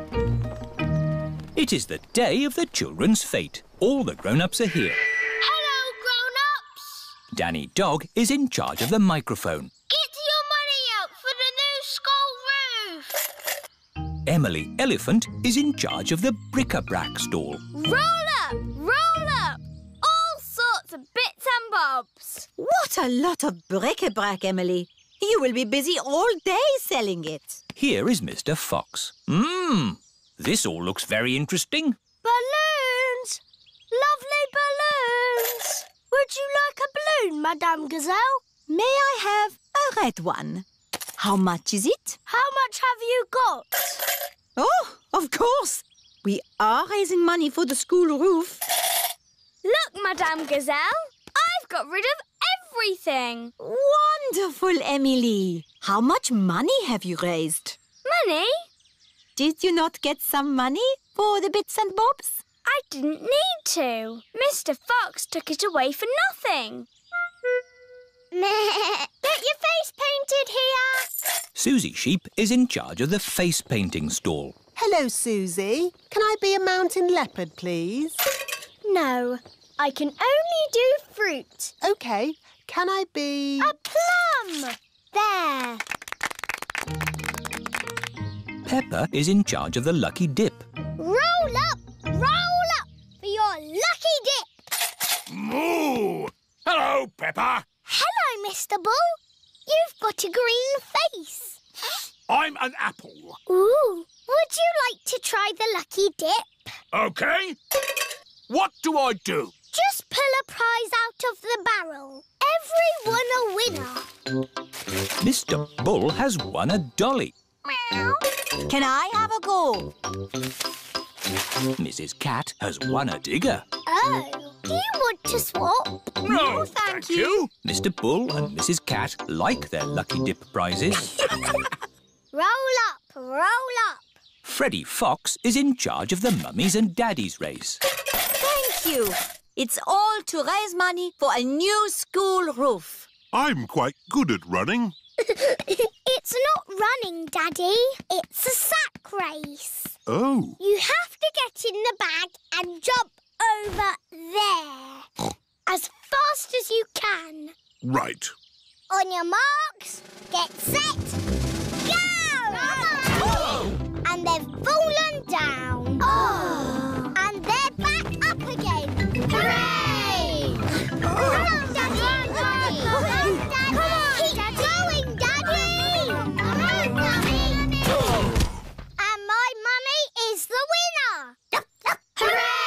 S2: It is the day of the children's fete. All the grown-ups are here.
S4: Hello, grown-ups.
S2: Danny Dog is in charge of the microphone.
S4: Get
S2: Emily Elephant is in charge of the bric-a-brac stall.
S4: Roll up, roll up. All sorts of bits and bobs.
S7: What a lot of bric-a-brac, Emily. You will be busy all day selling it.
S2: Here is Mr. Fox. Mmm, this all looks very interesting.
S4: Balloons! Lovely balloons! Would you like a balloon, Madame Gazelle?
S7: May I have a red one? How much is it?
S4: How much have you got?
S7: Oh, of course. We are raising money for the school roof.
S4: Look, Madame Gazelle, I've got rid of everything.
S7: Wonderful, Emily. How much money have you raised?
S4: Money?
S7: Did you not get some money for the bits and bobs?
S4: I didn't need to. Mr. Fox took it away for nothing. Get your face painted here.
S2: Susie Sheep is in charge of the face painting stall.
S10: Hello, Susie. Can I be a mountain leopard, please?
S1: No, I can only do fruit.
S10: OK. Can I be...
S1: A plum! There.
S2: Peppa is in charge of the lucky dip.
S1: Roll up, roll up for your lucky dip.
S13: Moo! Hello, Peppa.
S1: Hello, Mr. Bull. You've got a green face.
S13: I'm an apple.
S1: Ooh, would you like to try the lucky dip?
S13: OK. What do I do?
S1: Just pull a prize out of the barrel. Everyone a winner.
S2: Mr. Bull has won a dolly.
S7: Can I have a go?
S2: Mrs. Cat has won a digger.
S1: Oh, do you want to swap?
S13: No, thank you.
S2: Mr. Bull and Mrs. Cat like their lucky dip prizes.
S1: Roll up, roll up.
S2: Freddie Fox is in charge of the mummies and daddies race.
S7: Thank you. It's all to raise money for a new school roof.
S6: I'm quite good at running.
S1: it's not running, Daddy. It's a sack race.
S6: Oh.
S1: You have to get in the bag and jump over there. as fast as you can.
S6: Right.
S1: On your marks, get set, go! And they've fallen down. Oh. And they're back up again. Hooray! Run, Daddy! Run, Daddy! Keep going, Daddy! Run, Daddy! And my mummy is the winner! Hooray!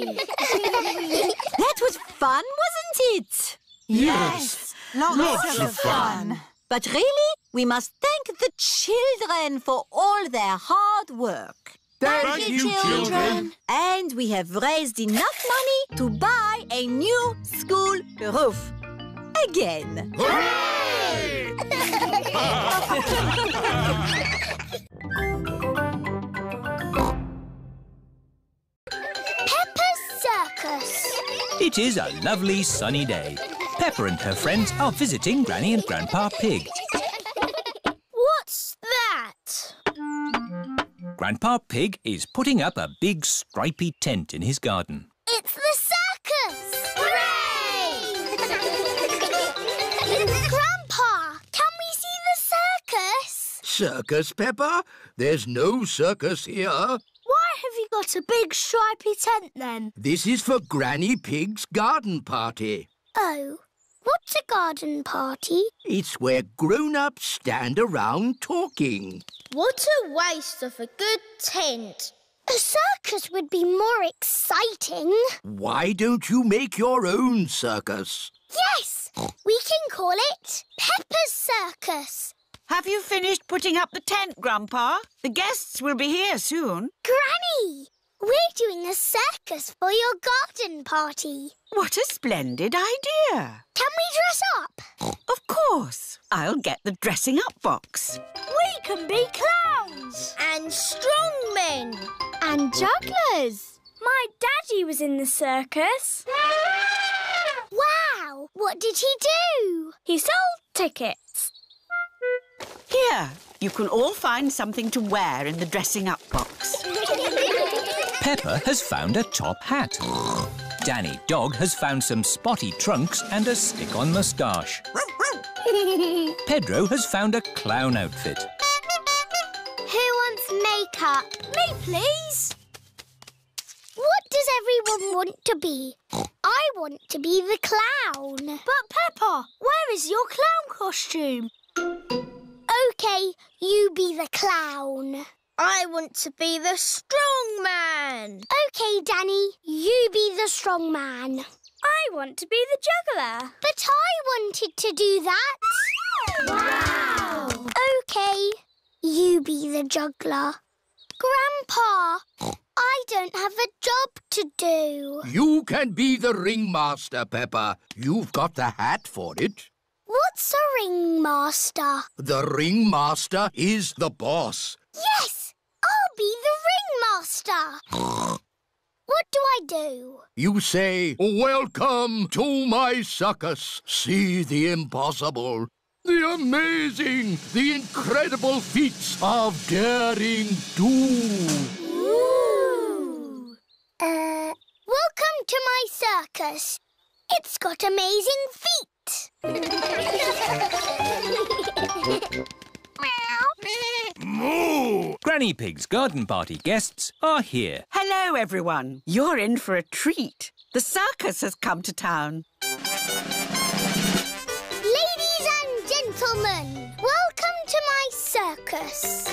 S7: That was fun, wasn't it?
S16: Yes, lots,
S6: Lots
S16: of
S6: of fun.
S16: fun.
S7: But really, we must thank the children for all their hard work.
S8: Thank you, children.
S13: And we have raised enough money to buy a new school roof. Again.
S1: Peppa's
S2: It is a lovely sunny day. Peppa and her friends are visiting Granny and Grandpa Pig.
S4: What's that?
S2: Grandpa Pig is putting up a big stripy tent in his garden.
S1: It's the circus! Hooray! Grandpa, can we see the circus?
S8: Circus, Peppa? There's no circus here.
S4: Why have you got a big stripy tent then?
S8: This is for Granny Pig's garden party.
S1: Oh, what's a garden party?
S8: It's where grown-ups stand around talking.
S4: What a waste of a good tent.
S1: A circus would be more exciting.
S8: Why don't you make your own circus?
S1: Yes! We can call it Peppa's Circus.
S14: Have you finished putting up the tent, Grandpa? The guests will be here soon.
S1: Granny, we're doing a circus for your garden party.
S14: What a splendid idea.
S1: Can we dress up?
S14: Of course. I'll get the dressing up box.
S4: We can be clowns and strongmen
S1: And jugglers.
S4: My daddy was in the circus.
S1: Wow! What did he do?
S4: He sold tickets.
S14: Here, you can all find something to wear in the dressing up box.
S2: Peppa has found a top hat. Danny Dog has found some spotty trunks and a stick-on moustache. Pedro has found a clown outfit.
S1: Who wants makeup?
S4: Me, please.
S1: What does everyone want to be? I want to be the clown.
S4: But Peppa, where is your clown costume?
S1: OK, you be the clown.
S4: I want to be the strong man.
S1: OK, Danny, you be the strong man.
S4: I want to be the juggler.
S1: But I wanted to do that.
S4: Wow!
S1: OK, you be the juggler. Grandpa, I don't have a job to do.
S8: You can be the ringmaster, Peppa. You've got the hat for it.
S1: What's a ringmaster?
S8: The ringmaster is the boss.
S1: Yes, I'll be the ringmaster. what do I do?
S8: You say, Welcome to my circus. See the impossible, the amazing, the incredible feats of daring do.
S1: Ooh. Uh, welcome to my circus. It's got amazing feet.
S2: Moo! Granny Pig's garden party guests are here.
S14: Hello, everyone. You're in for a treat. The circus has come to town.
S1: Ladies and gentlemen, welcome to my circus.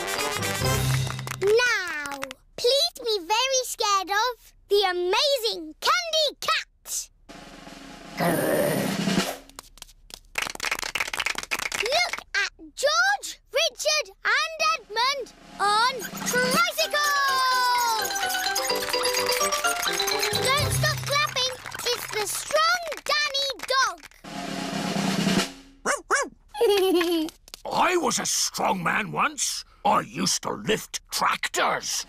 S1: Now, please be very scared of the amazing Candy Cat. George, Richard and Edmund on tricycles! Don't stop clapping. It's the strong Danny dog.
S12: I was a strong man once. I used to lift tractors.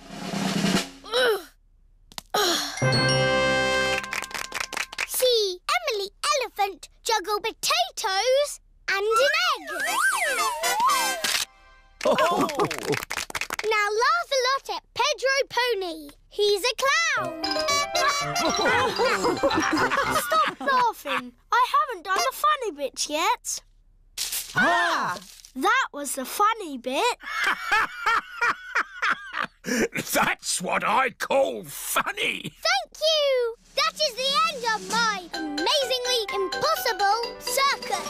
S1: See Emily Elephant juggle potatoes and an egg.
S2: Oh.
S1: Now laugh a lot at Pedro Pony. He's a clown.
S4: Stop laughing. I haven't done the funny bit yet. Ah! That was the funny bit.
S12: That's what I call funny.
S1: Thank you. That is the end of my amazingly impossible circus.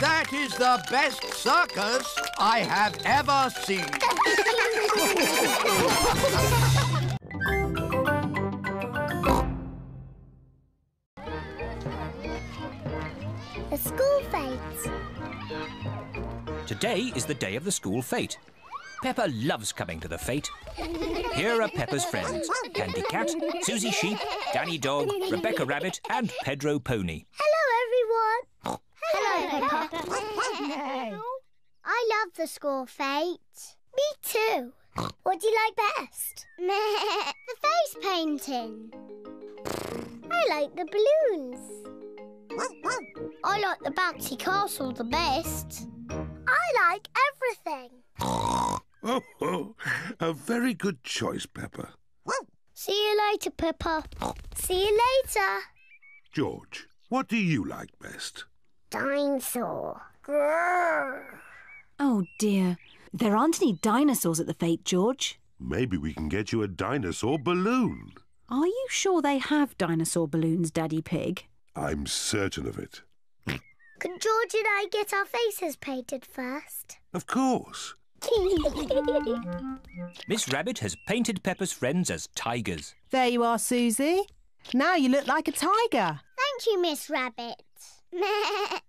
S8: That is the best circus I have ever seen.
S1: the school fete.
S2: Today is the day of the school fete. Peppa loves coming to the fete. Here are Peppa's friends Candy Cat, Susie Sheep, Danny Dog, Rebecca Rabbit, and Pedro Pony.
S1: Hello, everyone. Hello, Peppa. I love the school fete. Me too. What do you like best? the face painting. I like the balloons. I like the bouncy castle the best. I like everything.
S6: Oh, oh, a very good choice, Peppa.
S1: See you later, Peppa. See you later.
S6: George, what do you like best?
S1: Dinosaur. Grrr.
S7: Oh dear. There aren't any dinosaurs at the fete, George.
S6: Maybe we can get you a dinosaur balloon.
S7: Are you sure they have dinosaur balloons, Daddy Pig?
S6: I'm certain of it.
S1: Can George and I get our faces painted first?
S6: Of course.
S2: Miss Rabbit has painted Peppa's friends as tigers.
S10: There you are, Susie. Now you look like a tiger.
S1: Thank you, Miss Rabbit.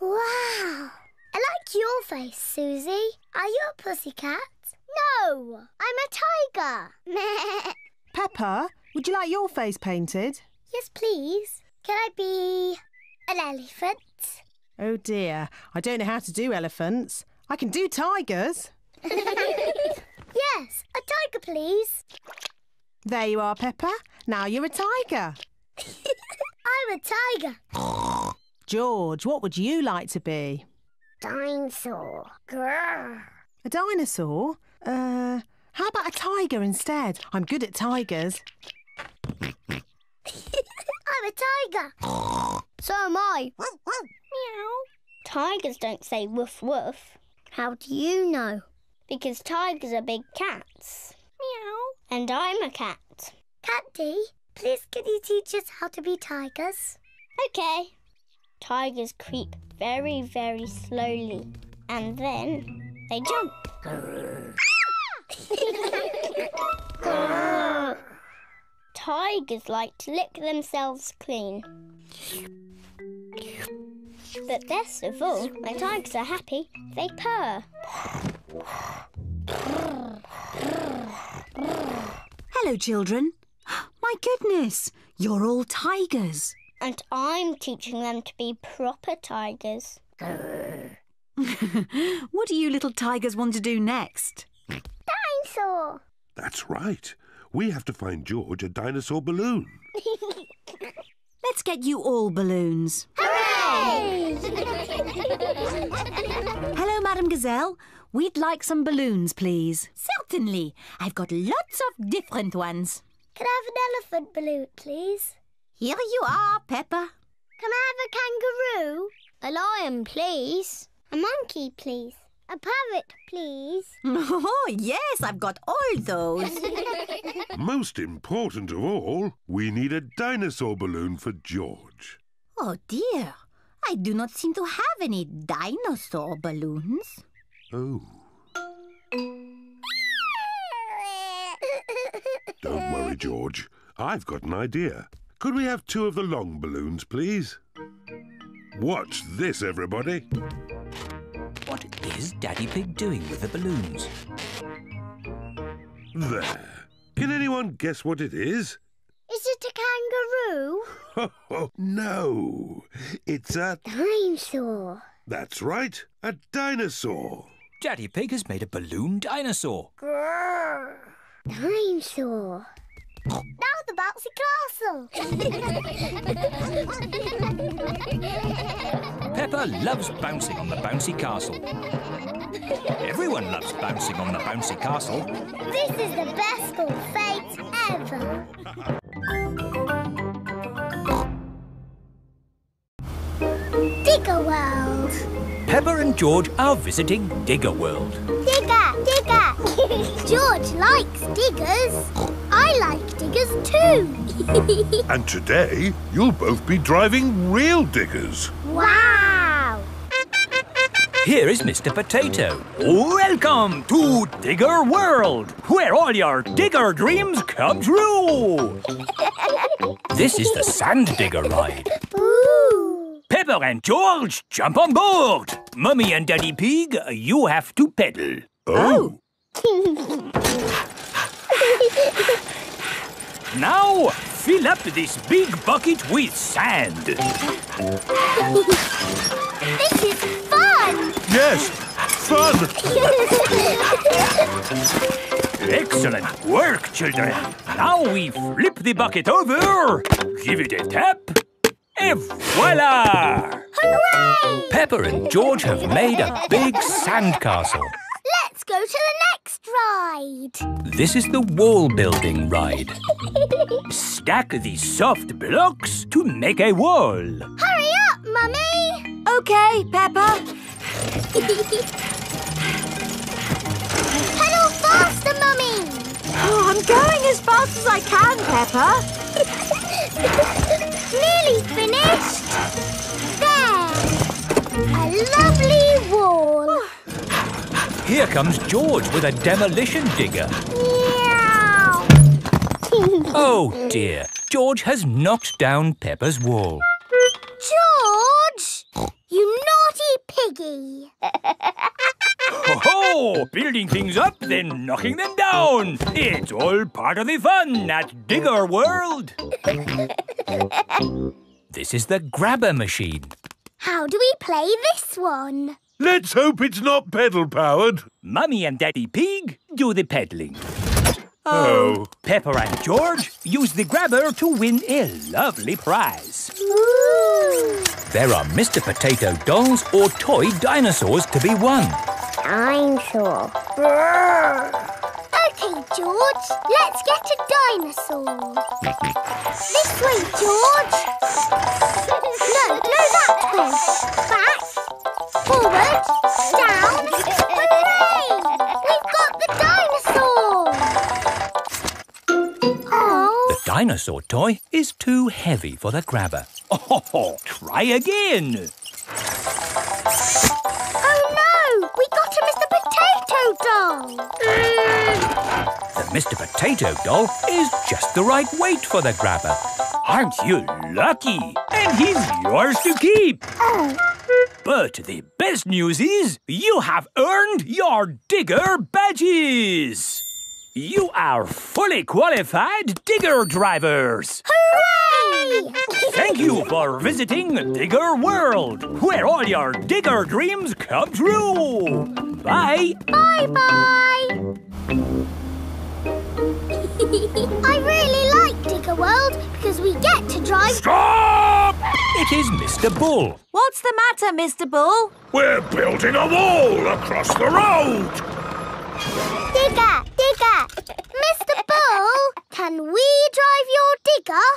S1: wow. I like your face, Susie. Are you a pussycat? No, I'm a tiger.
S10: Peppa, would you like your face painted?
S1: yes, please. Can I be an elephant?
S10: Oh dear, I don't know how to do elephants. I can do tigers.
S1: yes, a tiger, please.
S10: There you are, Peppa. Now you're a tiger.
S1: I'm a tiger.
S10: George, what would you like to be?
S1: Dinosaur. Grrr.
S10: A dinosaur? Uh, how about a tiger instead? I'm good at tigers.
S1: I'm a tiger. so am I. Meow. Tigers don't say woof woof. How do you know? Because tigers are big cats. Meow. And I'm a cat. Cat D, please can you teach us how to be tigers? Okay. Tigers creep very, very slowly. And then they jump. Tigers like to lick themselves clean. But best of all, when tigers are happy, they purr.
S7: Hello, children. My goodness, you're all tigers.
S1: And I'm teaching them to be proper tigers.
S7: what do you little tigers want to do next?
S1: Dinosaur!
S6: That's right. We have to find George a dinosaur balloon.
S7: Let's get you all balloons.
S1: Hooray!
S7: Hello, Madame Gazelle. We'd like some balloons, please.
S13: Certainly. I've got lots of different ones.
S1: Can I have an elephant balloon, please?
S13: Here you are, Peppa.
S1: Can I have a kangaroo? A lion, please. A monkey, please. A parrot, please.
S13: Oh, yes, I've got all those.
S6: Most important of all, we need a dinosaur balloon for George.
S13: oh, dear. I do not seem to have any dinosaur balloons.
S6: Oh. Don't worry, George. I've got an idea. Could we have two of the long balloons, please? Watch this, everybody.
S2: What is Daddy Pig doing with the balloons?
S6: There. Can anyone guess what it is?
S1: Is it a kangaroo?
S6: No. It's a...
S1: Dinosaur.
S6: That's right. A dinosaur.
S2: Daddy Pig has made a balloon dinosaur.
S1: Grrr. Dinosaur. Now the bouncy castle.
S2: Peppa loves bouncing on the bouncy castle. Everyone loves bouncing on the bouncy castle.
S1: this is the best school fete ever. Digger World.
S2: Peppa and George are visiting Digger World.
S1: Digger, digger. George likes diggers. I like diggers too.
S6: And today, you'll both be driving real diggers.
S1: wow.
S2: Here is Mr. Potato. Welcome to Digger World, where all your digger dreams come true. This is the Sand Digger ride.
S1: Ooh.
S2: Peppa and George, jump on board. Mummy and Daddy Pig, you have to pedal.
S6: Oh. oh.
S2: Now, fill up this big bucket with sand.
S1: this is fun!
S6: Yes, fun!
S2: Excellent work, children. Now we flip the bucket over, give it a tap, and voila!
S1: Hooray!
S2: Peppa and George have made a big sandcastle.
S1: Let's go to the next ride.
S2: This is the wall building ride. Stack these soft blocks to make a wall.
S1: Hurry up, Mummy!
S7: OK, Peppa.
S1: Pedal faster, Mummy!
S7: Oh, I'm going as fast as I can, Peppa.
S1: Nearly finished. There! A lovely wall.
S2: Oh, Here comes George with a demolition digger.
S1: Meow.
S2: Oh dear, George has knocked down Peppa's wall.
S1: George! You naughty piggy!
S2: Ho ho! Building things up, then knocking them down. It's all part of the fun at Digger World. This is the grabber machine.
S1: How do we play this one?
S6: Let's hope it's not pedal-powered.
S2: Mummy and Daddy Pig do the pedalling.
S6: Oh.
S2: oh. Peppa and George use the grabber to win a lovely prize.
S1: Ooh.
S2: There are Mr. Potato dolls or toy dinosaurs to be won.
S1: I'm sure. Okay, George, let's get a dinosaur. This way, George. No, no, that way. Back. Forward. Down. Dinosaur
S2: toy is too heavy for the grabber. Oh, try again.
S1: oh no! We got a Mr. Potato doll.
S2: The Mr. Potato doll is just the right weight for the grabber. Aren't you lucky? And he's yours to keep.
S1: Oh,
S2: But the best news is you have earned your digger badges. You are fully qualified digger drivers.
S1: hooray!
S2: Thank you for visiting Digger World, where all your digger dreams come true. Bye.
S1: Bye bye. I really like Digger World because we get to drive.
S2: Stop! It is Mr. Bull.
S7: What's the matter, Mr. Bull?
S13: We're building a wall across the road.
S1: Digger, Digger. Mr. Bull, can we drive your digger?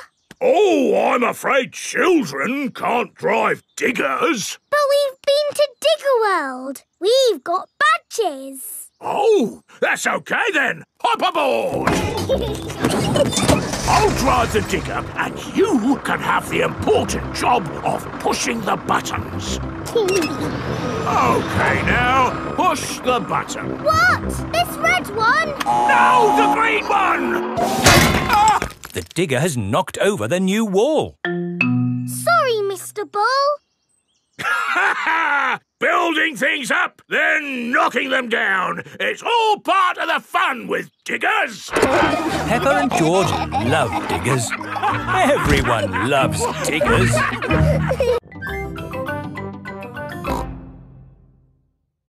S13: Oh, I'm afraid children can't drive diggers.
S1: But we've been to Digger World. We've got badges.
S13: Oh, that's okay then. Hop aboard. I'll drive the digger and you can have the important job of pushing the buttons. Okay, now, push the button.
S1: what? This red one?
S13: No, the green one! Ah!
S2: The digger has knocked over the new wall.
S1: Sorry, Mr. Bull.
S13: Building things up, then knocking them down. It's all part of the fun with diggers.
S2: Peppa and George love diggers. Everyone loves diggers.